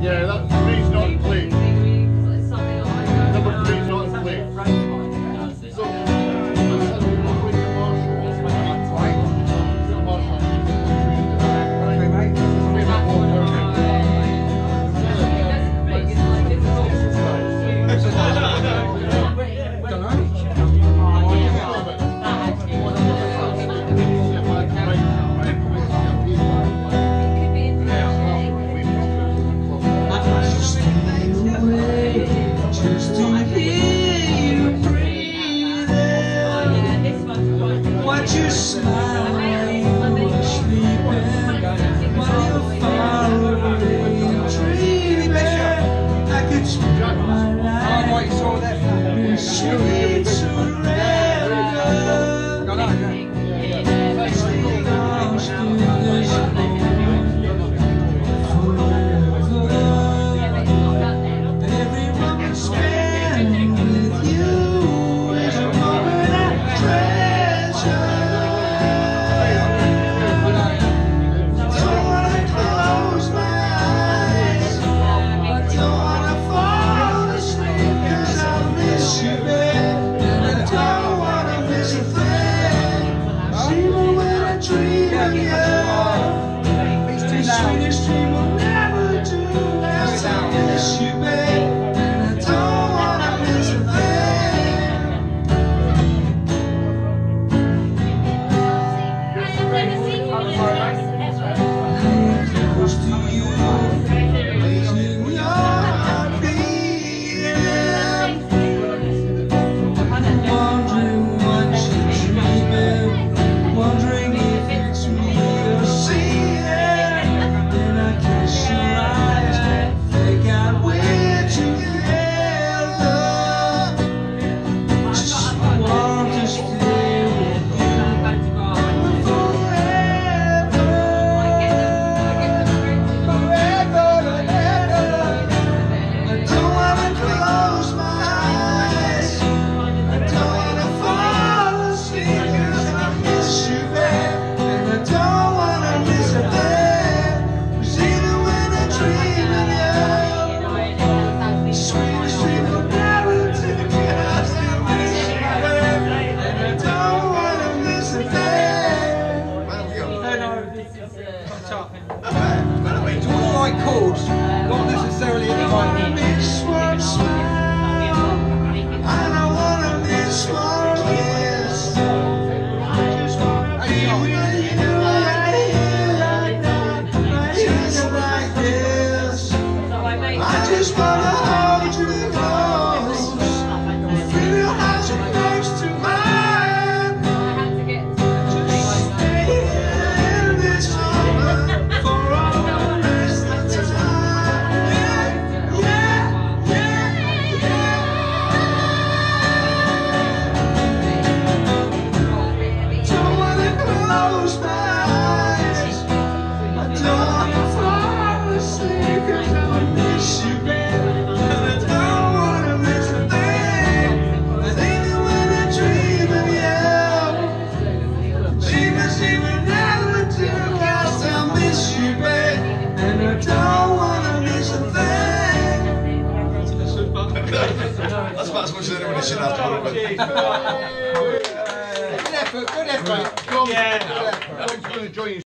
Yeah. side. By the way. Sponsorem решена второго. Good effort, good effort. Come, yeah. good effort. Come